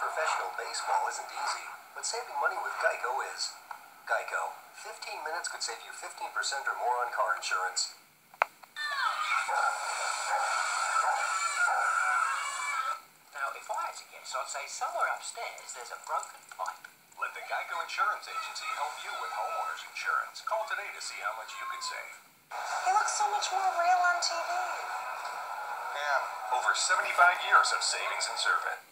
professional baseball isn't easy, but saving money with Geico is. Geico. 15 minutes could save you 15% or more on car insurance. Now, if I had to guess, I'd say somewhere upstairs there's a broken pipe. Let the Geico Insurance Agency help you with homeowners insurance. Call today to see how much you can save. He looks so much more real on TV. Yeah, over 75 years of savings and service.